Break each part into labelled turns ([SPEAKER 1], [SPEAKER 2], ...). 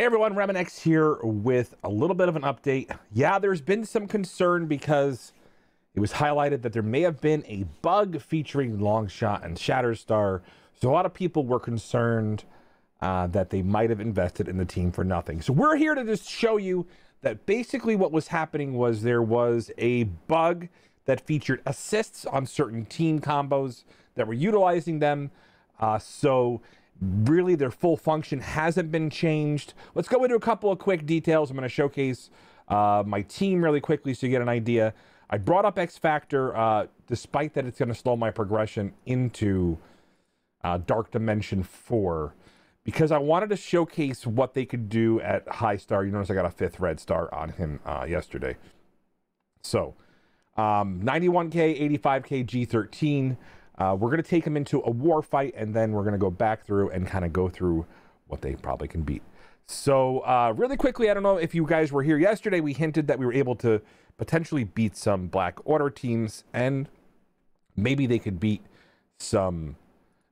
[SPEAKER 1] Hey everyone, RemanX here with a little bit of an update. Yeah, there's been some concern because it was highlighted that there may have been a bug featuring Longshot and Shatterstar. So a lot of people were concerned uh, that they might have invested in the team for nothing. So we're here to just show you that basically what was happening was there was a bug that featured assists on certain team combos that were utilizing them. Uh, so really their full function hasn't been changed. Let's go into a couple of quick details. I'm going to showcase uh, my team really quickly so you get an idea. I brought up X Factor, uh, despite that it's going to slow my progression into uh, Dark Dimension 4, because I wanted to showcase what they could do at High Star. You notice I got a fifth red star on him uh, yesterday. So, um, 91K, 85K, G13. Uh, we're going to take them into a war fight, and then we're going to go back through and kind of go through what they probably can beat. So, uh, really quickly, I don't know if you guys were here yesterday. We hinted that we were able to potentially beat some Black Order teams, and maybe they could beat some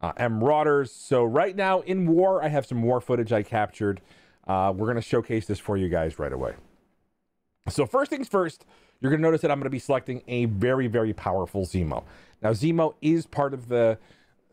[SPEAKER 1] uh, Marauders. So, right now in war, I have some war footage I captured. Uh, we're going to showcase this for you guys right away. So, first things first, you're going to notice that I'm going to be selecting a very, very powerful Zemo. Now, Zemo is part of the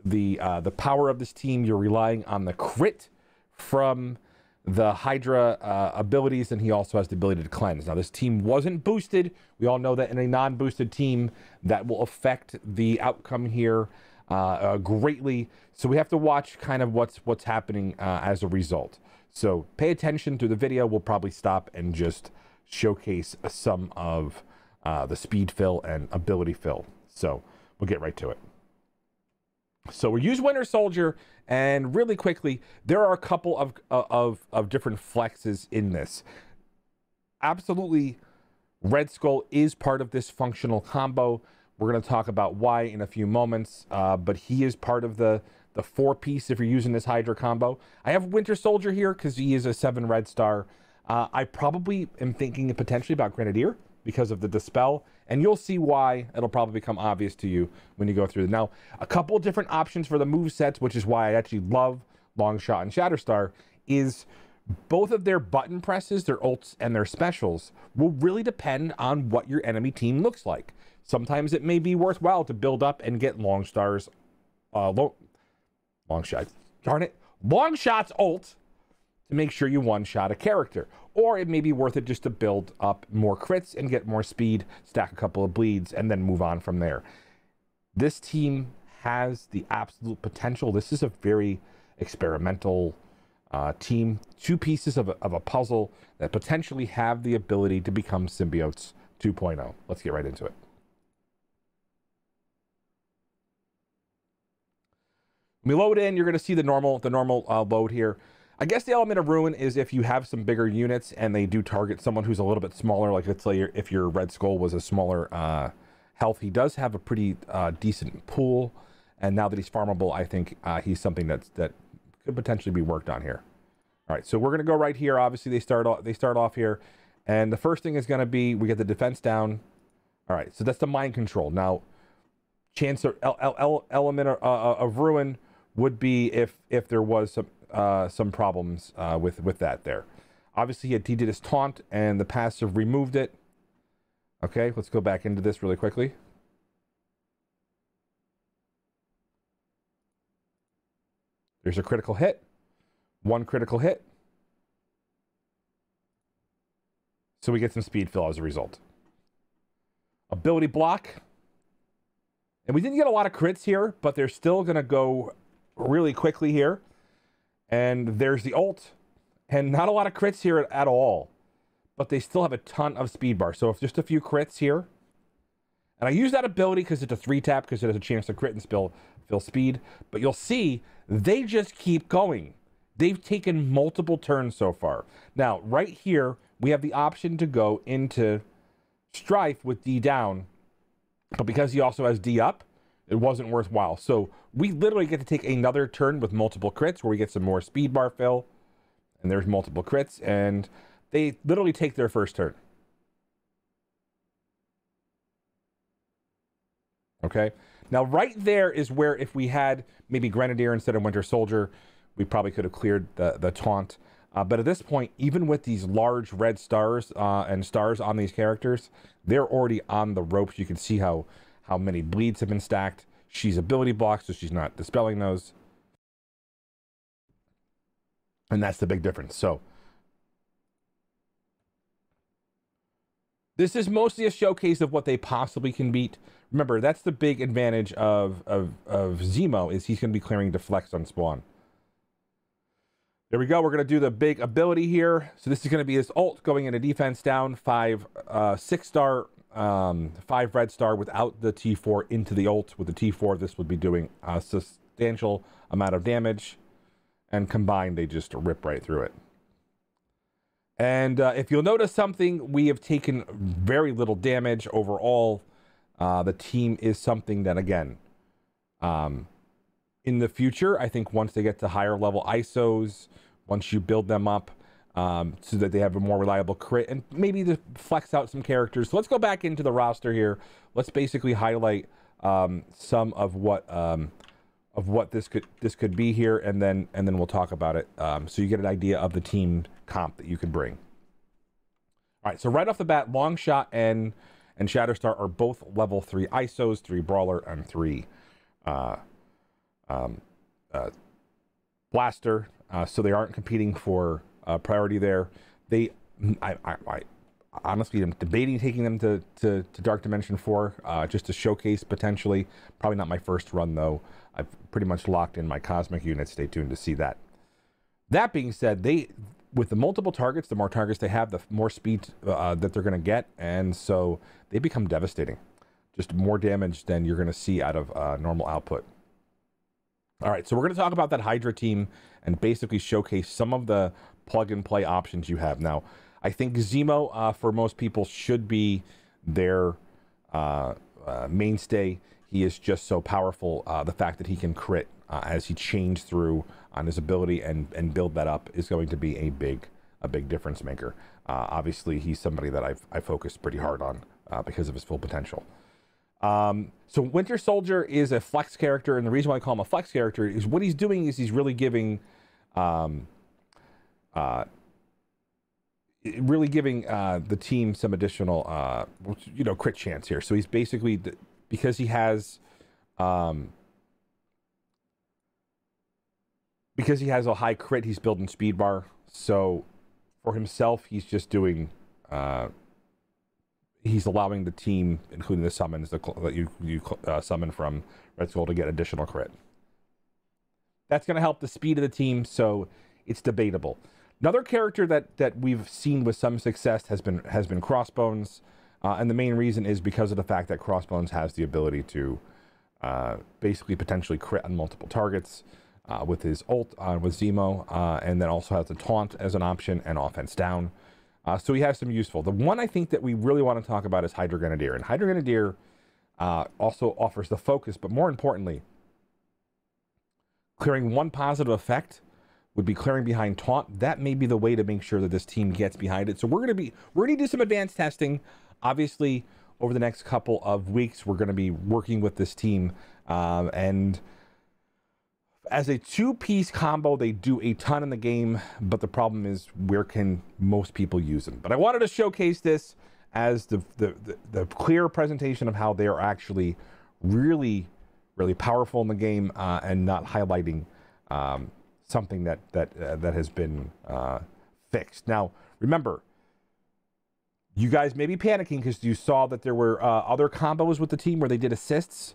[SPEAKER 1] the uh, the power of this team. You're relying on the crit from the Hydra uh, abilities, and he also has the ability to cleanse. Now, this team wasn't boosted. We all know that in a non-boosted team, that will affect the outcome here uh, uh greatly. So we have to watch kind of what's what's happening uh, as a result. So pay attention to the video. We'll probably stop and just showcase some of uh, the speed fill and ability fill. So we'll get right to it. So we use Winter Soldier, and really quickly, there are a couple of uh, of of different flexes in this. Absolutely, Red Skull is part of this functional combo. We're going to talk about why in a few moments, uh, but he is part of the the four piece if you're using this Hydra combo. I have Winter Soldier here because he is a seven red star. Uh, I probably am thinking potentially about Grenadier because of the dispel and you'll see why it'll probably become obvious to you when you go through now a couple different options for the move sets which is why i actually love longshot and shatterstar is both of their button presses their ults and their specials will really depend on what your enemy team looks like. Sometimes it may be worthwhile to build up and get long stars uh long, long shots darn it. Longshot's ult to make sure you one shot a character or it may be worth it just to build up more crits and get more speed, stack a couple of bleeds, and then move on from there. This team has the absolute potential. This is a very experimental uh, team, two pieces of a, of a puzzle that potentially have the ability to become symbiotes 2.0. Let's get right into it. When we load in, you're going to see the normal the normal uh, load here. I guess the element of ruin is if you have some bigger units and they do target someone who's a little bit smaller, like let's say if your Red Skull was a smaller uh, health, he does have a pretty uh, decent pool. And now that he's farmable, I think uh, he's something that's, that could potentially be worked on here. All right, so we're gonna go right here. Obviously, they start off, they start off here, and the first thing is gonna be we get the defense down. All right, so that's the mind control. Now, chance of element of, uh, of ruin would be if if there was some uh, some problems uh, with with that there. Obviously, he, did his taunt, and the passive removed it. Okay, let's go back into this really quickly. There's a critical hit. One critical hit. So we get some speed fill as a result. Ability block. And we didn't get a lot of crits here, but they're still going to go really quickly here. And there's the ult. And not a lot of crits here at, all. But they still have a ton of speed bar. So if just a few crits here. And I use that ability because it's a three tap because it has a chance to crit and spill fill speed. But you'll see they just keep going. They've taken multiple turns so far. Now, right here, we have the option to go into Strife with D down. But because he also has D up, it wasn't worthwhile. So we literally get to take another turn with multiple crits where we get some more speed bar fill. And there's multiple crits. And they literally take their first turn. Okay. Now, right there is where if we had maybe Grenadier instead of Winter Soldier, we probably could have cleared the, the taunt. Uh, but at this point, even with these large red stars uh, and stars on these characters, they're already on the ropes. You can see how how many bleeds have been stacked. She's ability blocked, so she's not dispelling those. And that's the big difference. So this is mostly a showcase of what they possibly can beat. Remember, that's the big advantage of of, of Zemo is he's going to be clearing deflects on spawn. There we go. We're going to do the big ability here. So this is going to be his ult going into defense down five, uh, six star, um, five red star without the T4 into the ult. With the T4, this would be doing a substantial amount of damage. And combined, they just rip right through it. And uh, if you'll notice something, we have taken very little damage overall. Uh, the team is something that, again, um, in the future, I think once they get to higher level ISOs, once you build them up um, so that they have a more reliable crit and maybe to flex out some characters. So let's go back into the roster here. Let's basically highlight um, some of what um, of what this could this could be here, and then and then we'll talk about it. Um, so you get an idea of the team comp that you could bring. All right, so right off the bat, Longshot and and Shatterstar are both level three ISOs, three Brawler, and three uh, um, uh, Blaster. Uh, so they aren't competing for uh, priority there. They, I, I, I, honestly am debating taking them to, to, to Dark Dimension 4 uh, just to showcase potentially. Probably not my first run though. I've pretty much locked in my Cosmic unit. Stay tuned to see that. That being said, they with the multiple targets, the more targets they have, the more speed uh, that they're going to get, and so they become devastating. Just more damage than you're going to see out of uh, normal output. All right, so we're going to talk about that Hydra team and basically showcase some of the plug and play options you have. Now, I think Zemo, uh, for most people, should be their uh, uh, mainstay. He is just so powerful. Uh, the fact that he can crit uh, as he chains through on his ability and, and build that up is going to be a big a big difference maker. Uh, obviously, he's somebody that I've I focused pretty hard on because of his full potential. Um, so Winter Soldier is a flex character, and the reason why I call him a flex character is what he's doing is he's really giving, um, uh, really giving uh, the team some additional, uh, you know, crit chance here. So he's basically because he has, um, because he has a high crit, he's building speed bar. So for himself, he's just doing uh, he's allowing the team, including the summons that you you uh, summon from Red Skull, to get additional crit. That's going to help the speed of the team, so it's debatable. Another character that that we've seen with some success has been has been Crossbones, uh, and the main reason is because of the fact that Crossbones has the ability to uh, basically potentially crit on multiple targets. Uh, with his ult uh, with Zemo, uh, and then also has the taunt as an option and offense down. Uh, so he has some useful. The one I think that we really want to talk about is Hydra Grenadier. And Hydra Grenadier also offers the focus, but more importantly, clearing one positive effect would be clearing behind taunt. That may be the way to make sure that this team gets behind it. So we're going to be we're going to do some advanced testing. Obviously, over the next couple of weeks, we're going to be working with this team um, and as a two-piece combo, they do a ton in the game, but the problem is where can most people use them? But I wanted to showcase this as the the, the, the clear presentation of how they are actually really, really powerful in the game uh, and not highlighting um, something that that uh, that has been uh, fixed. Now, remember, you guys may be panicking because you saw that there were uh, other combos with the team where they did assists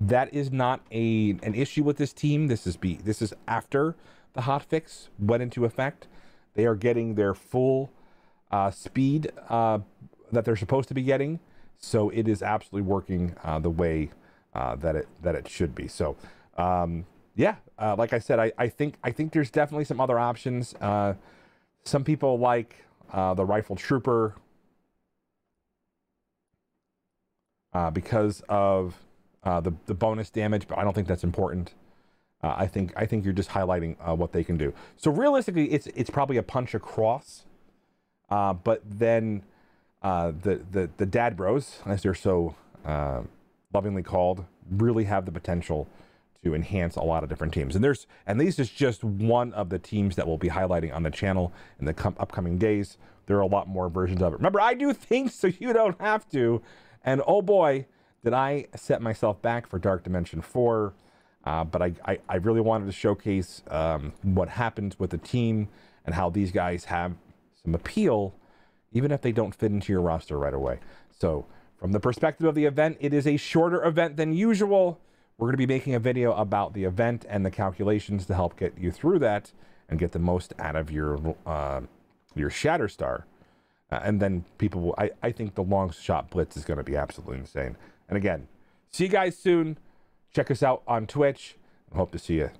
[SPEAKER 1] that is not a an issue with this team. This is be this is after the hot fix went into effect. They are getting their full uh, speed uh, that they're supposed to be getting, so it is absolutely working uh, the way that it that it should be. So, um, yeah, uh, like I said, I, I think I think there's definitely some other options. Uh, some people like the rifle trooper because of uh, the the bonus damage, but I don't think that's important. Uh, I think I think you're just highlighting uh, what they can do. So realistically, it's it's probably a punch across, uh, but then uh, the the the dad bros, as they're so uh, lovingly called, really have the potential to enhance a lot of different teams. And there's and these is just one of the teams that we'll be highlighting on the channel in the com- upcoming days. There are a lot more versions of it. Remember, I do things so you don't have to. And oh boy, did I set myself back for Dark Dimension 4. Uh, but I, I, I, really wanted to showcase um, what happens with the team and how these guys have some appeal, even if they don't fit into your roster right away. So, from the perspective of the event, it is a shorter event than usual. We're going to be making a video about the event and the calculations to help get you through that and get the most out of your uh, your Shatterstar. Uh, and then people will, I, I think the Longshot blitz is going to be absolutely insane. And again, see you guys soon. Check us out on Twitch. Hope to see you